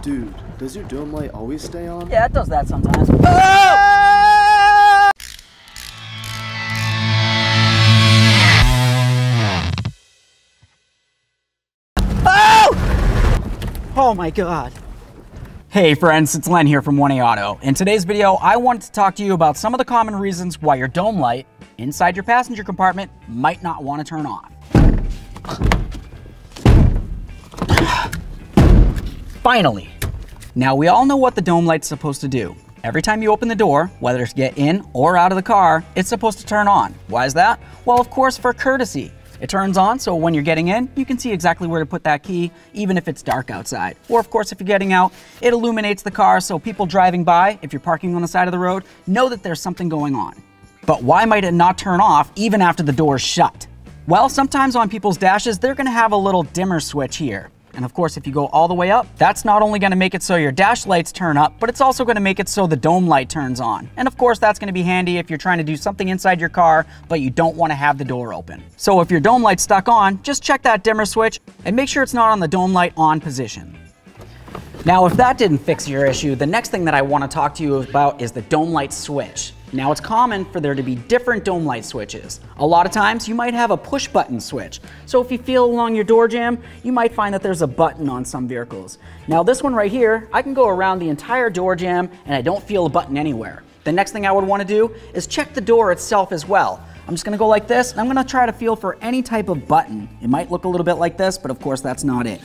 Dude, does your dome light always stay on? Yeah, it does that sometimes. Oh! Oh, oh my god. Hey friends, it's Len here from 1A Auto. In today's video, I wanted to talk to you about some of the common reasons why your dome light inside your passenger compartment might not want to turn off. Finally. Now we all know what the dome light's supposed to do. Every time you open the door, whether it's get in or out of the car, it's supposed to turn on. Why is that? Well, of course, for courtesy. It turns on so when you're getting in, you can see exactly where to put that key, even if it's dark outside. Or of course, if you're getting out, it illuminates the car so people driving by, if you're parking on the side of the road, know that there's something going on. But why might it not turn off even after the door is shut? Well, sometimes on people's dashes, they're gonna have a little dimmer switch here. And of course, if you go all the way up, that's not only gonna make it so your dash lights turn up, but it's also gonna make it so the dome light turns on. And of course, that's gonna be handy if you're trying to do something inside your car, but you don't wanna have the door open. So if your dome light's stuck on, just check that dimmer switch and make sure it's not on the dome light on position. Now, if that didn't fix your issue, the next thing that I wanna talk to you about is the dome light switch. Now it's common for there to be different dome light switches. A lot of times you might have a push button switch. So if you feel along your door jamb, you might find that there's a button on some vehicles. Now this one right here, I can go around the entire door jamb and I don't feel a button anywhere. The next thing I would wanna do is check the door itself as well. I'm just gonna go like this and I'm gonna try to feel for any type of button. It might look a little bit like this, but of course that's not it.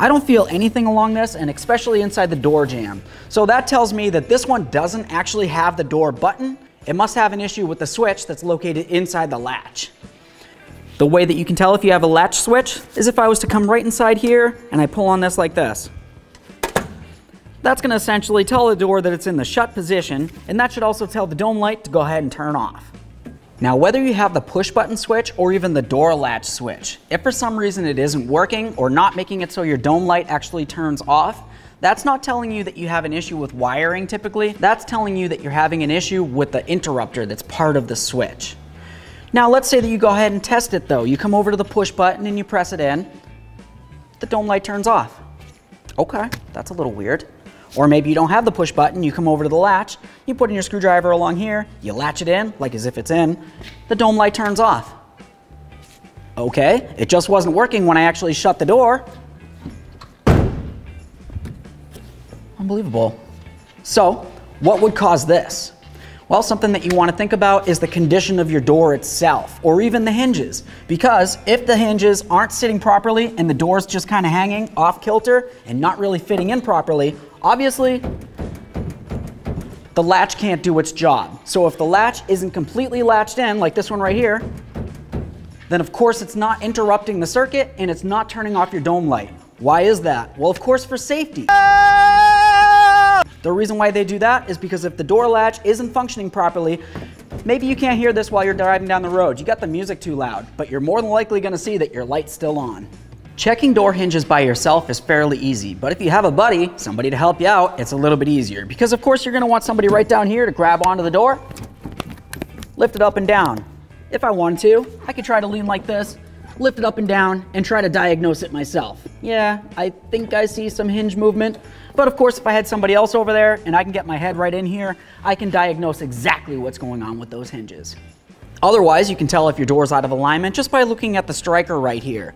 I don't feel anything along this, and especially inside the door jamb. So that tells me that this one doesn't actually have the door button. It must have an issue with the switch that's located inside the latch. The way that you can tell if you have a latch switch is if I was to come right inside here and I pull on this like this. That's gonna essentially tell the door that it's in the shut position, and that should also tell the dome light to go ahead and turn off. Now, whether you have the push button switch or even the door latch switch, if for some reason it isn't working or not making it so your dome light actually turns off, that's not telling you that you have an issue with wiring typically. That's telling you that you're having an issue with the interrupter that's part of the switch. Now, let's say that you go ahead and test it though. You come over to the push button and you press it in. The dome light turns off. Okay, that's a little weird. Or maybe you don't have the push button, you come over to the latch, you put in your screwdriver along here, you latch it in, like as if it's in, the dome light turns off. Okay, it just wasn't working when I actually shut the door. Unbelievable. So, what would cause this? Well, something that you want to think about is the condition of your door itself, or even the hinges. Because if the hinges aren't sitting properly and the door's just kind of hanging off kilter and not really fitting in properly, obviously the latch can't do its job. So if the latch isn't completely latched in, like this one right here, then of course it's not interrupting the circuit and it's not turning off your dome light. Why is that? Well, of course for safety. The reason why they do that is because if the door latch isn't functioning properly, maybe you can't hear this while you're driving down the road. You got the music too loud, but you're more than likely gonna see that your light's still on. Checking door hinges by yourself is fairly easy, but if you have a buddy, somebody to help you out, it's a little bit easier. Because of course you're gonna want somebody right down here to grab onto the door, lift it up and down. If I wanted to, I could try to lean like this, lift it up and down, and try to diagnose it myself. Yeah, I think I see some hinge movement, but of course if I had somebody else over there and I can get my head right in here, I can diagnose exactly what's going on with those hinges. Otherwise, you can tell if your door's out of alignment just by looking at the striker right here.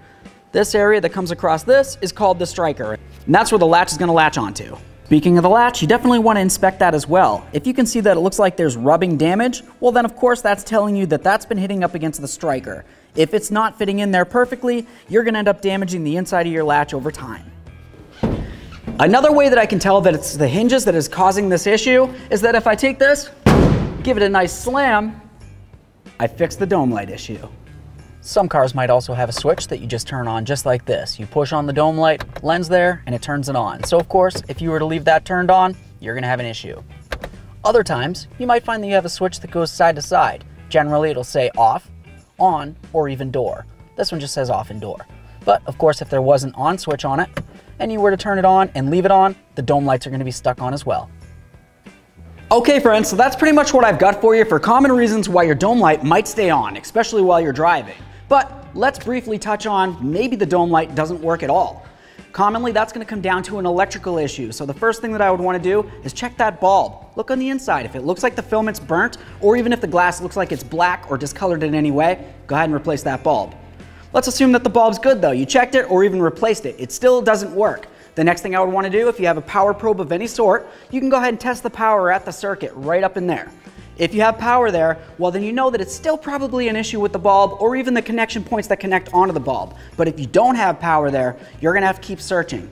This area that comes across this is called the striker, and that's where the latch is gonna latch onto. Speaking of the latch, you definitely wanna inspect that as well. If you can see that it looks like there's rubbing damage, well then of course that's telling you that that's been hitting up against the striker. If it's not fitting in there perfectly, you're gonna end up damaging the inside of your latch over time. Another way that I can tell that it's the hinges that is causing this issue is that if I take this, give it a nice slam, I fix the dome light issue. Some cars might also have a switch that you just turn on just like this. You push on the dome light, lens there, and it turns it on. So of course, if you were to leave that turned on, you're gonna have an issue. Other times, you might find that you have a switch that goes side to side. Generally, it'll say off, on, or even door. This one just says off and door. But of course, if there was an on switch on it, and you were to turn it on and leave it on, the dome lights are gonna be stuck on as well. Okay friends, so that's pretty much what I've got for you for common reasons why your dome light might stay on, especially while you're driving. But let's briefly touch on maybe the dome light doesn't work at all. Commonly, that's gonna come down to an electrical issue. So the first thing that I would wanna do is check that bulb. Look on the inside. If it looks like the filament's burnt, or even if the glass looks like it's black or discolored in any way, go ahead and replace that bulb. Let's assume that the bulb's good though. You checked it or even replaced it. It still doesn't work. The next thing I would wanna do, if you have a power probe of any sort, you can go ahead and test the power at the circuit right up in there. If you have power there, well then you know that it's still probably an issue with the bulb or even the connection points that connect onto the bulb. But if you don't have power there, you're gonna have to keep searching.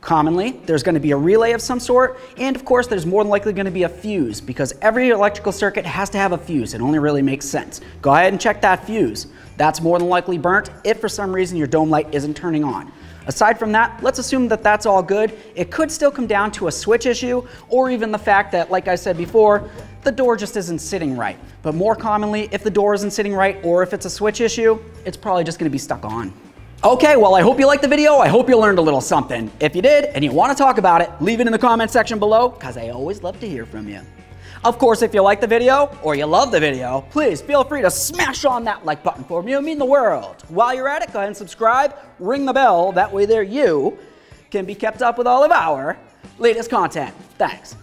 Commonly, there's gonna be a relay of some sort, and of course there's more than likely gonna be a fuse because every electrical circuit has to have a fuse. It only really makes sense. Go ahead and check that fuse. That's more than likely burnt if for some reason your dome light isn't turning on. Aside from that, let's assume that that's all good. It could still come down to a switch issue or even the fact that, like I said before, the door just isn't sitting right. But more commonly, if the door isn't sitting right or if it's a switch issue, it's probably just gonna be stuck on. Okay, well, I hope you liked the video. I hope you learned a little something. If you did and you wanna talk about it, leave it in the comment section below because I always love to hear from you. Of course, if you like the video or you love the video, please feel free to smash on that like button for me. It mean the world. While you're at it, go ahead and subscribe, ring the bell. That way there you can be kept up with all of our latest content. Thanks.